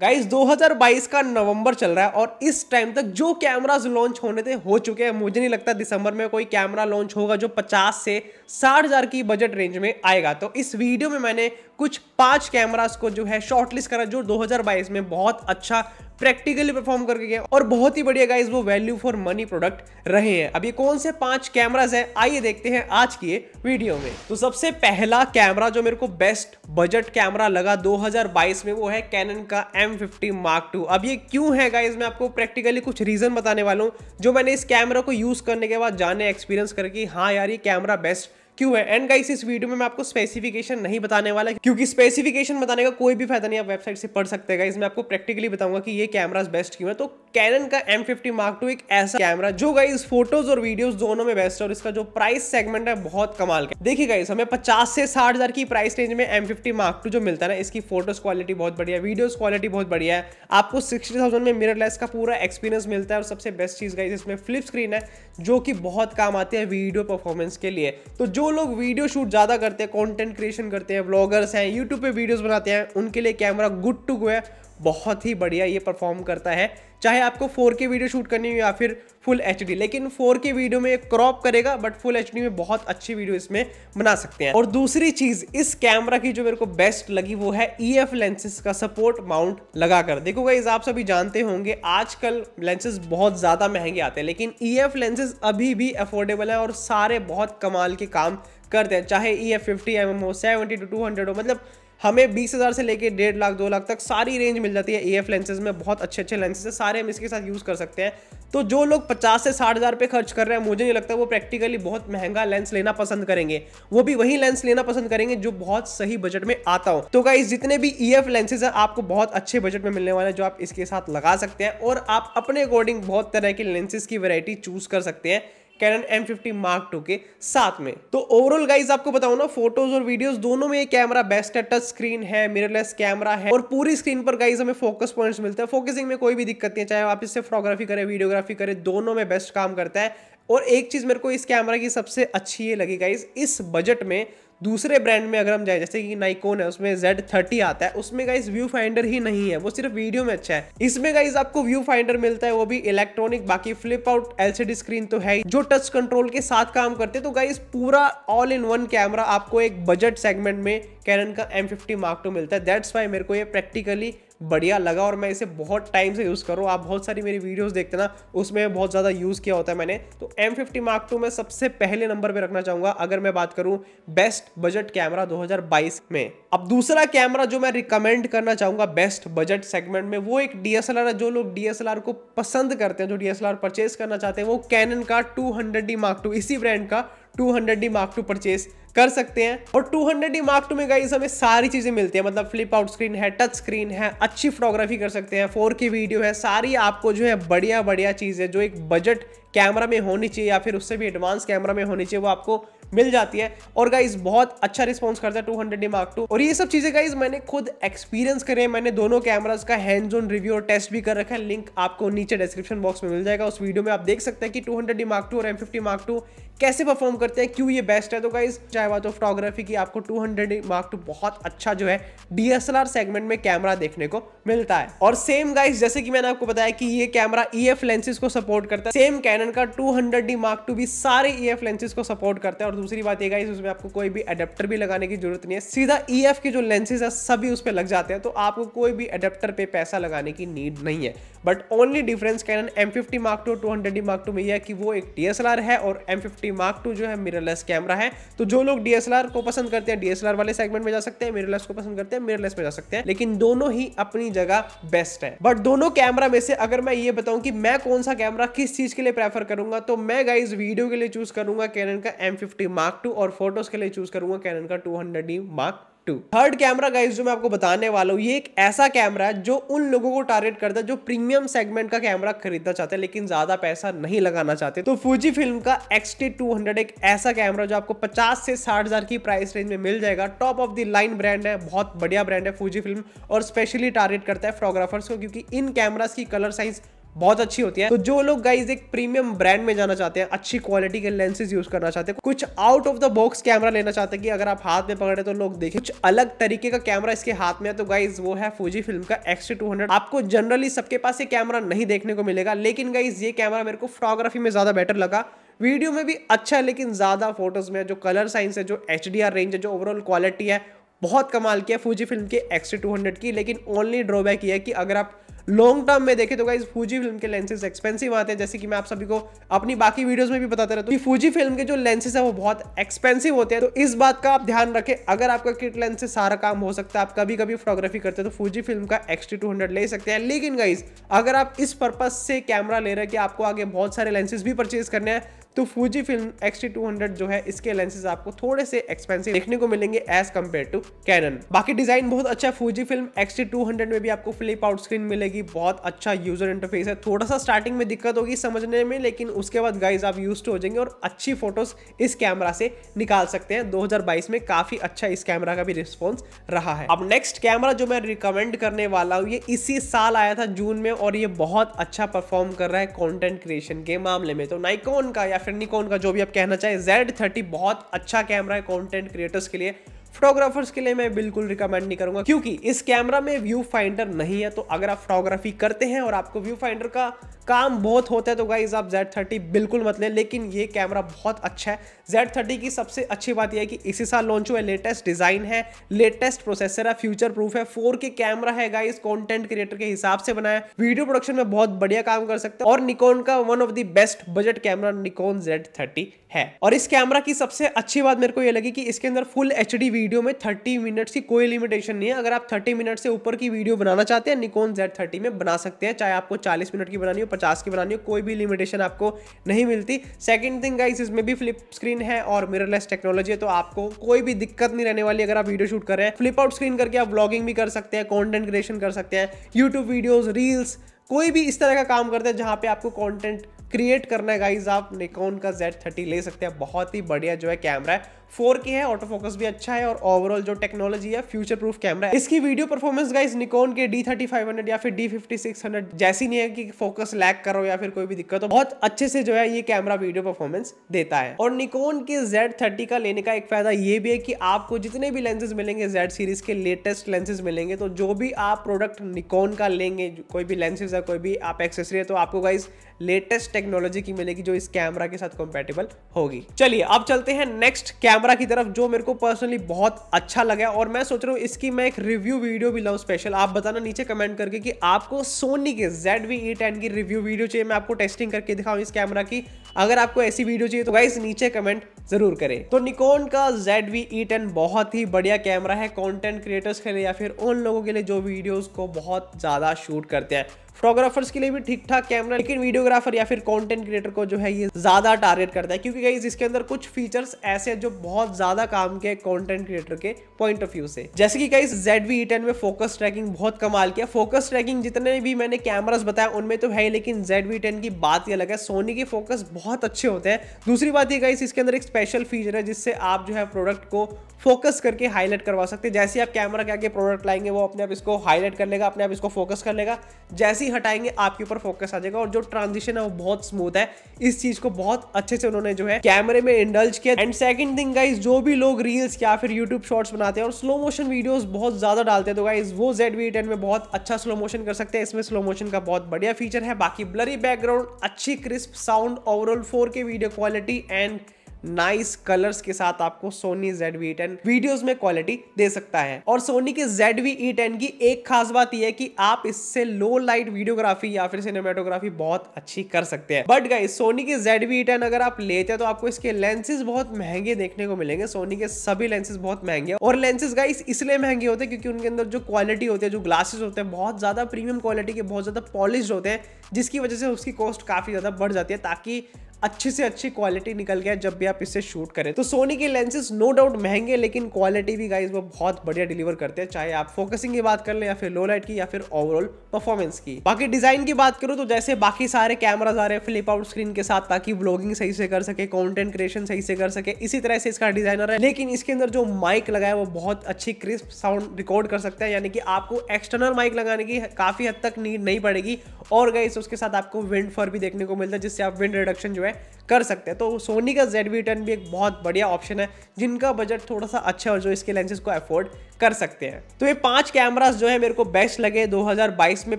Guys 2022 का नवंबर चल रहा है और इस टाइम तक जो कैमराज लॉन्च होने थे, हो चुके हैं। मुझे नहीं लगता दिसंबर में कोई कैमरा लॉन्च होगा जो 50 से साठ हज़ार की बजट रेंज में आएगा। तो इस वीडियो में मैंने कुछ पाँच कैमरास को जो है शॉर्टलिस्ट करा, जो 2022 में बहुत अच्छा प्रैक्टिकली परफॉर्म करके गए और बहुत ही बढ़िया गाइज़ वो वैल्यू फॉर मनी प्रोडक्ट रहे हैं। अब ये कौन से पाँच कैमराज है? आइए देखते हैं आज की वीडियो में। तो सबसे पहला कैमरा जो मेरे को बेस्ट बजट कैमरा लगा 2022 में, वो है कैनन का M50 मार्क टू अब ये क्यों है गाइज़ मैं आपको प्रैक्टिकली कुछ रीजन बताने वाला हूँ, जो मैंने इस कैमरा को यूज़ करने के बाद जाने एक्सपीरियंस करके हाँ यार, ये कैमरा बेस्ट क्यों है? एंड गाइस इस वीडियो में मैं आपको स्पेसिफिकेशन नहीं बताने वाला, क्योंकि स्पेसिफिकेशन बताने का कोई भी फ़ायदा नहीं, आप वेबसाइट से पढ़ सकते हैं मैं आपको प्रैक्टिकली बताऊँगा कि ये कैमरा बेस्ट क्यों है. तो कैनन का M50 Mark II एक ऐसा कैमरा जो गाइस फ़ोटोज़ और वीडियोस दोनों में बेस्ट है और इसका जो प्राइस सेगमेंट है बहुत कमाल का देखिए गाइस हमें 50 से साठ हज़ार की प्राइस रेंज में एम फिफ्टी मार्क टू जो मिलता है ना, इसकी फ़ोटोज़ क्वालिटी बहुत बढ़िया वीडियोज़ क्वालिटी बहुत बढ़िया है. आपको सिक्सटी थाउज़ेंड में मिररलेस का पूरा एक्सपीरियंस मिलता है और सबसे बेस्ट चीज़ गाइस इसमें फ्लिप स्क्रीन है, जो कि बहुत काम आती है वीडियो परफॉर्मेंस के लिए. तो जो लोग वीडियो शूट ज़्यादा करते हैं कंटेंट क्रिएशन करते हैं ब्लॉगर्स हैं यूट्यूब पे वीडियोस बनाते हैं, उनके लिए कैमरा गुड टू गो है। बहुत ही बढ़िया ये परफॉर्म करता है। चाहे आपको 4K वीडियो शूट करनी हो या फिर फुल एचडी लेकिन 4K वीडियो में क्रॉप करेगा बट फुल एचडी में बहुत अच्छी वीडियो इसमें बना सकते हैं। और दूसरी चीज़, इस कैमरा की जो मेरे को बेस्ट लगी वो है ई एफ़ लेंसेज का सपोर्ट माउंट लगाकर। देखो गाइज़ आप सभी जानते होंगे, आजकल लेंसेज बहुत ज़्यादा महँगे आते हैं, लेकिन ई एफ़ लेंसेज अभी भी अफोर्डेबल है और सारे बहुत कमाल के काम करते हैं। चाहे E F fifty M M हो सेवेंटी टू टू हंड्रेड हो मतलब हमें बीस हज़ार से लेके डेढ़ लाख, दो लाख तक सारी रेंज मिल जाती है ए एफ़ लेंसेज में, बहुत अच्छे अच्छे लेंसेज है, सारे हम इसके साथ यूज़ कर सकते हैं। तो जो लोग पचास से साठ हज़ार पे खर्च कर रहे हैं, मुझे नहीं लगता वो प्रैक्टिकली बहुत महँगा लेंस लेना पसंद करेंगे। वो भी वही लेंस लेना पसंद करेंगे जो बहुत सही बजट में आता हो। तो गाइस जितने भी ई एफ़ लेंसेज है, आपको बहुत अच्छे बजट में मिलने वाले जो आप इसके साथ लगा सकते हैं और आप अपने अकॉर्डिंग बहुत तरह के लेंसेज की वेरायटी चूज़ कर सकते हैं। कैनन M50 मार्क टू के साथ में। तो ओवरऑल गाइज़ आपको बताओ ना फ़ोटोज़ और वीडियोस दोनों में ये कैमरा बेस्ट है टच स्क्रीन है मिररलेस कैमरा है, और पूरी स्क्रीन पर गाइज़ हमें फोकस पॉइंट्स मिलते हैं। फोकसिंग में कोई भी दिक्कत नहीं चाहे आप इससे फोटोग्राफी करें वीडियोग्राफी करें, दोनों में बेस्ट काम करता है। और एक चीज़ मेरे को इस कैमरा की सबसे अच्छी ये लगी गाइज़ इस बजट में दूसरे ब्रांड में अगर हम जाए, जैसे कि नाइकोन है, उसमें जेड थर्टी आता है, उसमें गाइज़ व्यू फाइंडर ही नहीं है, वो सिर्फ़ वीडियो में अच्छा है। इसमें गाइज़ आपको व्यू फाइंडर मिलता है, वो भी इलेक्ट्रॉनिक बाकी फ्लिप आउट एलसीडी स्क्रीन तो है जो टच कंट्रोल के साथ काम करते हैं तो गाइज़ पूरा ऑल इन वन कैमरा आपको एक बजट सेगमेंट में कैनन का एम फिफ्टी मार्क टू मिलता है। दैट्स वाई मेरे को ये प्रैक्टिकली बढ़िया लगा और मैं इसे बहुत टाइम से यूज़ करूँ आप बहुत सारी मेरी वीडियोस देखते ना, उसमें बहुत ज़्यादा यूज़ किया होता है मैंने। तो एम फिफ्टी मार्क टू मैं सबसे पहले नंबर पे रखना चाहूँगा। अगर मैं बात करूँ बेस्ट बजट कैमरा 2022 में। अब दूसरा कैमरा जो मैं रिकमेंड करना चाहूँगा बेस्ट बजट सेगमेंट में, वो एक डी है। जो लोग डीएसएलआर को पसंद करते हैं, जो डी परचेज करना चाहते हैं, वो कैनन का two hundred D mark two इसी ब्रांड का two hundred D mark two purchase कर सकते हैं। और 200 डी मार्क टू में गाइज़ हमें सारी चीज़ें मिलती है। मतलब फ्लिप आउट स्क्रीन है टच स्क्रीन है, अच्छी फोटोग्राफी कर सकते हैं। फोर वीडियो है, सारी आपको जो है बढ़िया बढ़िया चीज़ है, जो एक बजट कैमरा में होनी चाहिए या फिर उससे भी एडवांस कैमरा में होनी चाहिए, वो आपको मिल जाती है। और गाइज़ बहुत अच्छा रिस्पॉन्स करता है two hundred D mark two और ये सब चीज़ें गाइज़ मैंने खुद एक्सपीरियंस करे मैंने दोनों कैमराज का हैंड ऑन रिव्यू और टेस्ट भी कर रखा है। लिंक आपको नीचे डिस्क्रिप्शन बॉक्स में मिल जाएगा। उस वीडियो में आप देख सकते हैं कि two hundred D mark two और एम फिफ्टी मार्क टू कैसे परफॉर्म करते हैं, क्यों ये बेस्ट है। तो गाइज़ चाहे बात हो फोटोग्राफी की, आपको 200 मार्क टू बहुत अच्छा जो है डीएसएलआर सेगमेंट में कैमरा देखने को मिलता है। और सेम गाइज़ जैसे कि मैंने आपको बताया कि ये कैमरा ईएफ लेंसेज को सपोर्ट करता है। सेम कैनन का 200 डी मार्क टू भी सारे ईएफ लेंसेज को सपोर्ट करता है और दूसरी बात ये गाइज़ उसमें आपको कोई भी अडेप्टर भी लगाने की ज़रूरत नहीं है। सीधा ई एफ़ के जो लेंसेज है, सभी उस पर लग जाते हैं तो आपको कोई भी अडेप्टर पे पैसा लगाने की नीड नहीं है। But only difference Canon M fifty mark two two hundred D mark two में यह है कि वो एक डीएसएलआर है और एम फिफ्टी मार्क टू जो है मिररलेस कैमरा है। तो जो लोग डीएसएलआर को पसंद करते हैं डीएसएलआर वाले सेगमेंट में जा सकते हैं मिररलेस को पसंद करते हैं मिररलेस में जा सकते हैं। लेकिन दोनों ही अपनी जगह बेस्ट है। बट दोनों कैमरा में से अगर मैं ये बताऊँ कि मैं कौन सा कैमरा किस चीज़ के लिए प्रेफर करूँगा तो मैं गाइज़ वीडियो के लिए चूज़ करूँगा कैनन का एम फिफ्टी मार्क टू और फ़ोटोज़ के लिए चूज़ करूँगा कैनन का two hundred D mark two third camera guys जो मैं आपको बताने वाला हूँ, ये एक ऐसा कैमरा है जो उन लोगों को टारगेट करता है जो प्रीमियम सेगमेंट का कैमरा खरीदना चाहते हैं, लेकिन ज़्यादा पैसा नहीं लगाना चाहते। तो फूजी फ़िल्म का एक्स टी टू हंड्रेड एक ऐसा कैमरा जो आपको पचास से साठ हज़ार की प्राइस रेंज में मिल जाएगा। Top of the line brand है, बहुत बढ़िया ब्रांड है फूजी फ़िल्म और स्पेशली टारगेट करता है फोटोग्राफर्स को, क्योंकि इन कैमराज की कलर साइंस बहुत अच्छी होती है। तो जो लोग गाइज़ एक प्रीमियम ब्रांड में जाना चाहते हैं, अच्छी क्वालिटी के लेंसेज यूज़ करना चाहते हैं, कुछ out of the box camera लेना चाहते हैं कि अगर आप हाथ में पकड़े तो लोग देखें। कुछ अलग तरीके का कैमरा इसके हाथ में है तो गाइज़ वो है फूजी फ़िल्म का एक्स टू आपको जनरली सबके पास ये कैमरा नहीं देखने को मिलेगा, लेकिन गाइज़ ये कैमरा मेरे को फोटोग्राफी में ज़्यादा बेटर लगा। वीडियो में भी अच्छा है, लेकिन ज़्यादा फ़ोटोज़ में जो कलर साइंस है, जो एचडीआर रेंज है, जो ओवरऑल क्वालिटी है, बहुत कमाल किया फूजी फ़िल्म के एक्स टू की, लेकिन ओनली ड्रॉबैक ये है कि अगर आप लॉन्ग टर्म में देखें तो गाइज़ फूजी फ़िल्म के लेंसेज एक्सपेंसिव आते हैं। जैसे कि मैं आप सभी को अपनी बाकी वीडियोस में भी बताते रहता हूँ फूजी फ़िल्म के जो लेंसेज है वो बहुत एक्सपेंसिव होते हैं। तो इस बात का आप ध्यान रखें। अगर आपका किट लेंस से सारा काम हो सकता है, आप कभी कभी फोटोग्राफी करते हैं तो फूजी फ़िल्म का एक्स टू ले सकते हैं। लेकिन गाइज़ अगर आप इस पर्पज से कैमरा ले रहे हैं कि आपको आगे बहुत सारे लेंसेज भी परचेज करने हैं तो फूजी फ़िल्म एक्स जो है, इसके लेंसेज आपको थोड़े से एक्सपेंसिव देखने को मिलेंगे एज कंपेयर टू कैनन बाकी डिज़ाइन बहुत अच्छा है। फूजी फ़िल्म एक्स में भी आपको फ्लिप आउट स्क्रीन मिलेगी। बहुत अच्छा यूज़र इंटरफेस है। थोड़ा सा स्टार्टिंग में दिक्कत होगी समझने में, लेकिन उसके बाद गाइज़ आप यूज़ हो जाएँगे और अच्छी फ़ोटोज़ इस कैमरा से निकाल सकते हैं। 2022 में काफ़ी अच्छा इस कैमरा का भी रिस्पॉन्स रहा है। अब नेक्स्ट कैमरा जो मैं रिकमेंड करने वाला हूँ, ये इसी साल आया था जून में और ये बहुत अच्छा परफॉर्म कर रहा है कॉन्टेंट क्रिएशन के मामले में। तो नाइकोन का या फिर निकोन का जो भी आप कहना चाहे जेड बहुत अच्छा कैमरा है कॉन्टेंट क्रिएटर्स के लिए। फोटोग्राफर्स के लिए मैं बिल्कुल रिकमेंड नहीं करूँगा, क्योंकि इस कैमरा में व्यू फाइंडर नहीं है तो अगर आप फोटोग्राफी करते हैं और आपको व्यू फाइंडर का काम बहुत होता है तो गाइज़ आप Z30 बिल्कुल मत लें, लेकिन ये कैमरा बहुत अच्छा है। Z30 की सबसे अच्छी बात यह है कि इसी साल लॉन्च हुआ लेटेस्ट डिज़ाइन है लेटेस्ट प्रोसेसर है फ्यूचर प्रूफ है फोर के कैमरा है गाइज़ कंटेंट क्रिएटर के हिसाब से बनाया वीडियो प्रोडक्शन में बहुत बढ़िया काम कर सकते हैं, और निकोन का one of the best budget camera Nikon Z30 है। और इस कैमरा की सबसे अच्छी बात मेरे को ये लगी कि इसके अंदर फुल एचडी वीडियो में 30 मिनट्स की कोई लिमिटेशन नहीं है। अगर आप 30 मिनट से ऊपर की वीडियो बनाना चाहते हैं निकोन Z30 में बना सकते हैं, चाहे आपको 40 मिनट की बनानी हो पचास की बनानी हो, कोई भी लिमिटेशन आपको नहीं मिलती। सेकेंड थिंग गाइस इसमें भी फ्लिप स्क्रीन है और मिररलेस टेक्नोलॉजी है तो आपको कोई भी दिक्कत नहीं रहने वाली अगर आप वीडियो शूट कर रहे हैं। फ्लिप आउट स्क्रीन करके आप ब्लॉगिंग भी कर सकते हैं कॉन्टेंट क्रिएशन कर सकते हैं यूट्यूब वीडियोज़ रील्स कोई भी इस तरह का काम करते हैं जहाँ पे आपको कंटेंट क्रिएट करना है गाइज़ आप निकॉन का Z30 ले सकते हैं। बहुत ही बढ़िया जो है कैमरा है। फोर की है ऑटो फोकस भी अच्छा है और ओवरऑल जो टेक्नोलॉजी है फ्यूचर प्रूफ कैमरा है। इसकी वीडियो परफॉर्मेंस गाइज़ निकॉन के डी थर्टी फाइव हंड्रेड या फिर डी फिफ्टी सिक्स हंड्रेड जैसी नहीं है कि फोकस लैक करो या फिर कोई भी दिक्कत हो। बहुत अच्छे से जो है ये कैमरा वीडियो परफॉर्मेंस देता है। और निकॉन के जेड थर्टी का लेने का एक फ़ायदा ये भी है कि आपको जितने भी लेंसेज मिलेंगे जेड सीरीज़ के लेटेस्ट लेंसेज मिलेंगे तो जो भी आप प्रोडक्ट निकॉन का लेंगे कोई भी लेंसेज है, कोई भी आप एक्सेसरी है तो आपको गाइज़ लेटेस्ट टेक्नोलॉजी की मिलेगी जो इस कैमरा के साथ कंपेटेबल होगी। चलिए, अब चलते हैं नेक्स्ट कैमरा की तरफ़, जो मेरे को पर्सनली बहुत अच्छा लगा और मैं सोच रहा हूँ इसकी मैं एक रिव्यू वीडियो भी लाऊं स्पेशल आप बताना नीचे कमेंट करके कि आपको सोनी के जेड वी टेन की रिव्यू वीडियो चाहिए, मैं आपको टेस्टिंग करके दिखाऊँ इस कैमरा की। अगर आपको ऐसी वीडियो चाहिए तो गाइस नीचे कमेंट ज़रूर करें। तो निकोन का जेड वी टेन बहुत ही बढ़िया कैमरा है कंटेंट क्रिएटर्स के लिए या फिर उन लोगों के लिए जो वीडियोस को बहुत ज़्यादा शूट करते हैं। फोटोग्राफर्स के लिए भी ठीक ठाक कैमरा लेकिन वीडियोग्राफर या फिर कंटेंट क्रिएटर को जो है ये ज़्यादा टारगेट करता है। क्योंकि गाइज़ इसके अंदर कुछ फीचर्स ऐसे जो बहुत ज़्यादा काम के कंटेंट क्रिएटर के पॉइंट ऑफ़ व्यू से। जैसे कि गाइज़ जेड वी में फोकस ट्रैकिंग बहुत कमाल किया फोकस ट्रैकिंग जितने भी मैंने कैमरास बताया उनमें तो है लेकिन जेड वी की बात ही अलग है। सोनी के फोकस बहुत अच्छे होते हैं। दूसरी बात ये गाइज़ इसके अंदर एक स्पेशल फीचर है, जिससे आप जो है प्रोडक्ट को फोकस करके हाईलाइट करवा सकते हैं। जैसे आप कैमरा के आगे प्रोडक्ट लाएँगे, वो अपने आप इसको हाईलाइट कर लेगा, अपने आप इसको फोकस कर लेगा। जैसे हटाएँगे, आपके ऊपर फोकस आ जाएगा और जो ट्रांजिशन है वो बहुत स्मूथ है। इस चीज़ को बहुत अच्छे से उन्होंने जो है कैमरे में इंडल्ज किया। एंड सेकंड थिंग गाइज़ जो भी लोग रील्स या फिर यूट्यूब शॉर्ट्स बनाते हैं और स्लो मोशन वीडियोस बहुत ज़्यादा डालते हैं तो गाइज़ वो जेड वी में बहुत अच्छा स्लो मोशन कर सकते हैं। इसमें स्लो मोशन का बहुत बढ़िया फीचर है। बाकी ब्लरी बैकग्राउंड अच्छी crisp sound overall four video quality and nice colours के साथ आपको Sony Z V ten videos में क्वालिटी दे सकता है। और सोनी के जेड वी ई टेन की एक खास बात यह है कि आप इससे लो लाइट वीडियोग्राफी या फिर सिनेमाटोग्राफी बहुत अच्छी कर सकते हैं। बट गाइस सोनी के जेड वी टेन अगर आप लेते हैं तो आपको इसके लेंसेज बहुत महँगे देखने को मिलेंगे। सोनी के सभी लेंसेज बहुत महँगे और लेंसेज गाइस इसलिए महँगे होते हैं क्योंकि उनके अंदर जो क्वालिटी होती है, जो ग्लासेस होते हैं, बहुत ज़्यादा प्रीमियम क्वालिटी के, बहुत ज़्यादा पॉलिश होते हैं, जिसकी वजह से उसकी कॉस्ट काफ़ी ज़्यादा बढ़ जाती है, ताकि अच्छी से अच्छी क्वालिटी निकल गया जब भी आप इससे शूट करें। तो सोनी के लेंसेज नो डाउट महँगे, लेकिन क्वालिटी भी गाइज़ वो बहुत बढ़िया डिलीवर करते हैं, चाहे आप फोकसिंग की बात कर ले या फिर लो लाइट की या फिर ओवरऑल परफॉर्मेंस की। बाकी डिज़ाइन की बात करूँ तो जैसे बाकी सारे कैमराज आ रहे हैं फ्लिप आउट स्क्रीन के साथ, ताकि ब्लॉगिंग सही से कर सके कॉन्टेंट क्रिएशन सही से कर सके, इसी तरह से इसका डिज़ाइनर है। लेकिन इसके अंदर जो माइक लगाया वो बहुत अच्छी क्रिस्प साउंड रिकॉर्ड कर सकता है, यानी कि आपको एक्सटर्नल माइक लगाने की काफ़ी हद तक नीड नहीं पड़ेगी। और गई उसके साथ आपको विंड फर भी देखने को मिलता है, जिससे आप विंड रिडक्शन जो है कर सकते हैं। तो सोनी का जेड वी टेन भी एक बहुत बढ़िया ऑप्शन है, जिनका बजट थोड़ा सा अच्छा और जो इसके लेंसेज को अफोर्ड कर सकते हैं। तो ये पाँच कैमरास जो है मेरे को बेस्ट लगे 2022 में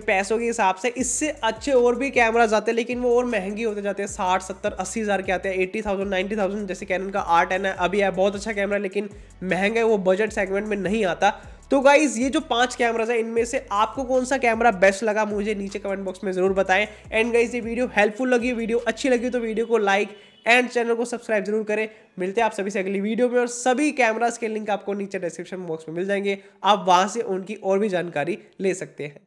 पैसों के हिसाब से। इससे अच्छे और भी कैमराज आते हैं, लेकिन वो और महँगे होते जाते हैं। साठ, सत्तर, अस्सी के आते हैं एट्टी थाउज़ेंड जैसे कैनन का आर टेन है, अभी है, बहुत अच्छा कैमरा लेकिन महँगा है, वो बजट सेगमेंट में नहीं आता। तो गाइज़ ये जो पाँच कैमराज है, इनमें से आपको कौन सा कैमरा बेस्ट लगा, मुझे नीचे कमेंट बॉक्स में ज़रूर बताएँ। एंड गाइज़ ये वीडियो हेल्पफुल लगी वीडियो अच्छी लगी तो वीडियो को लाइक एंड चैनल को सब्सक्राइब ज़रूर करें। मिलते हैं आप सभी से अगली वीडियो में, और सभी कैमराज के लिंक आपको नीचे डिस्क्रिप्शन बॉक्स में मिल जाएँगे। आप वहाँ से उनकी और भी जानकारी ले सकते हैं।